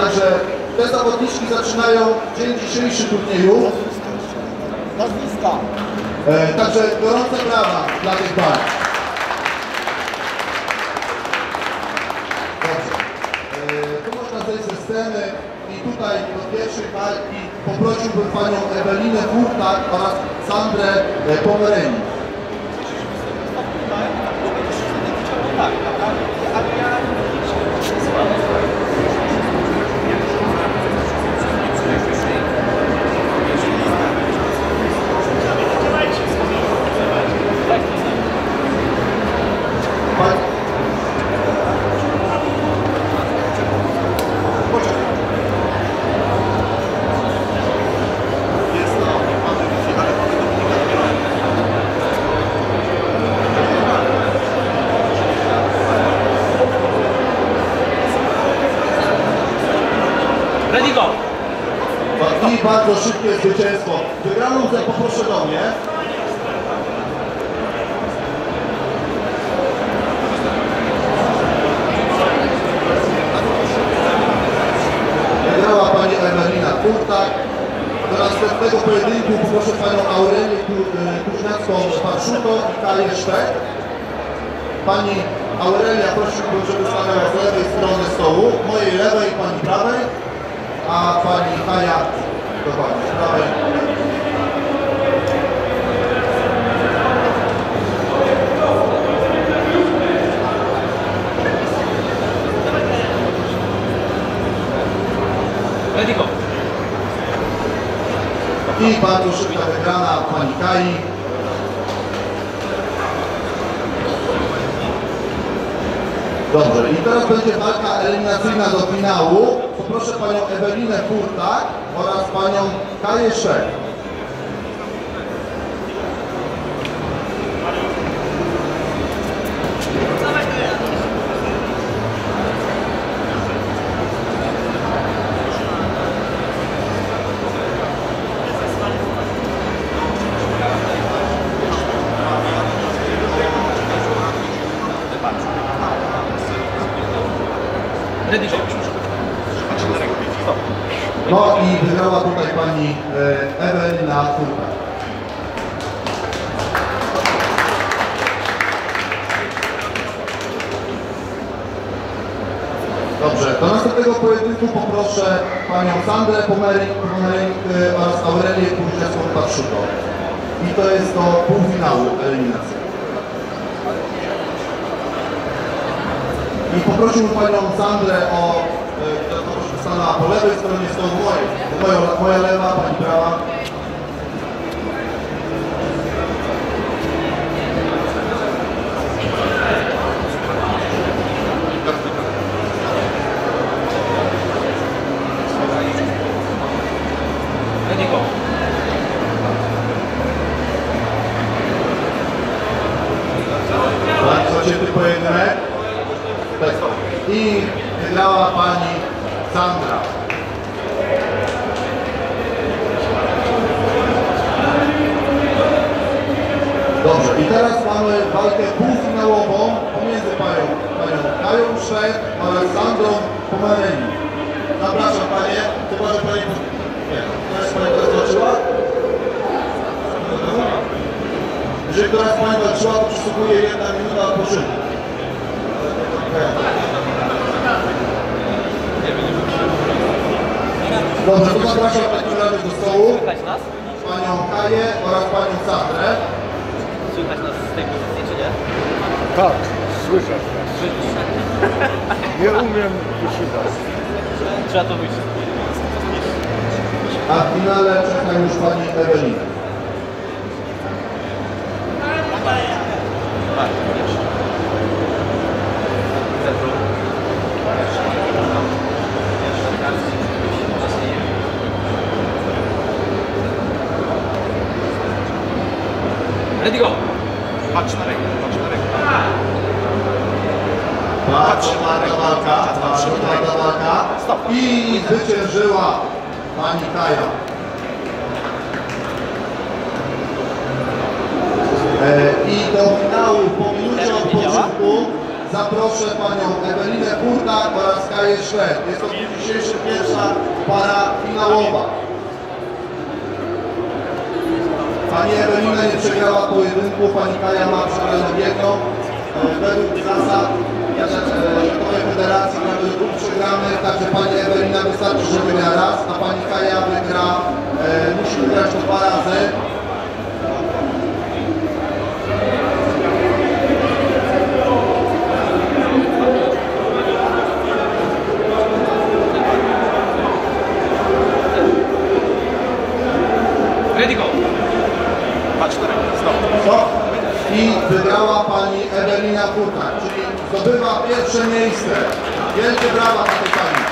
Także te zawodniczki zaczynają dzień dzisiejszy turnieju. Nazwiska. E, także gorące brawa dla tych pań. Dobrze. E, tu można zejść ze sceny i tutaj do pierwszej walki poprosiłbym panią Ewelinę Furtak oraz Sandrę e, Pomereni. Pań... Bardzo szybkie zwycięstwo. Wygraną poproszę do mnie. Wygrała pani Ewelina Kurtak. Do następnego pojedynku poproszę panią Aurelię Kuźniacką-Parszuto i Kaję Sztek. Pani Aurelia prosiłbym, żeby stanęła z lewej strony stołu, mojej lewej, pani prawej a pani Kaja dokładnie. Ready go! I bardzo szybka wygrana pani Kai. Dobrze, i teraz będzie walka eliminacyjna do finału. Poproszę panią Ewelinę Furtak oraz panią Kaję Szek. I wygrała tutaj pani e, Ewelina Furtak. Dobrze, do następnego pojedynku poproszę panią Sandrę Pomeryk, e, oraz Aurelię Kuźniacką-Parszuto. I to jest do półfinału eliminacji. I poprosiłbym panią Sandrę o, poproszę stanęła po lewej stronie stołu mojej, moja, moja lewa, pani prawa. Tak. I wygrała pani Sandra. Dobrze, i teraz mamy walkę półfinałową pomiędzy panią, panią Kają Szek oraz Sandrą Pomereni. Zapraszam panie, chyba że pani... Nie, teraz pani zaskoczyła? Jeżeli któraś z Pań walczyła, to przysługuje jedna minuta odpoczynku. Dobrze, to zapraszam w takim razie do stołu Słychać nas? panią Kaję oraz panią Sandrę. Słychać nas z tej pozycji, czy nie? Tak, słyszę. Nie umiem wyczytać. Trzeba to wyjść. A w finale czeka już pani Ewelina. Ready go! Patrz na rękę, patrz na rękę. Bardzo ładna walka, bardzo ładna walka. I zwyciężyła pani Kaja. E, I do finału po minucie odpoczynku zaproszę panią Ewelinę Furtak oraz Kaję Szwed. Jest to dzisiejszym pierwsza para finałowa. Pani Ewelina nie przegrała pojedynku, pani Kaja ma przegraną jedną. E, Według zasad e, Światowej Federacji mamy dwóch przegranych, także pani Ewelina wystarczy, że I wygrała pani Ewelina Furtak, czyli zdobywa pierwsze miejsce. Wielkie brawa dla tej pani.